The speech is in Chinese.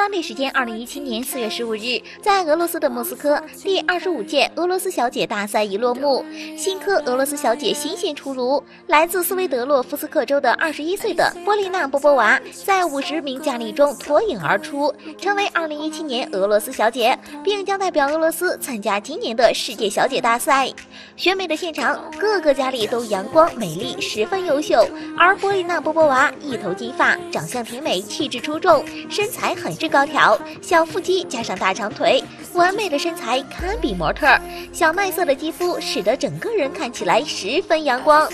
当地时间二零一七年四月十五日，在俄罗斯的莫斯科，第二十五届俄罗斯小姐大赛已落幕，新科俄罗斯小姐新鲜出炉。来自斯维德洛夫斯克州的二十一岁的波丽娜·波波娃，在五十名佳丽中脱颖而出，成为二零一七年俄罗斯小姐，并将代表俄罗斯参加今年的世界小姐大赛。选美的现场，各个佳丽都阳光美丽，十分优秀。而波丽娜·波波娃一头金发，长相甜美，气质出众，身材很正。高挑，小腹肌加上大长腿，完美的身材堪比模特。小麦色的肌肤使得整个人看起来十分阳光。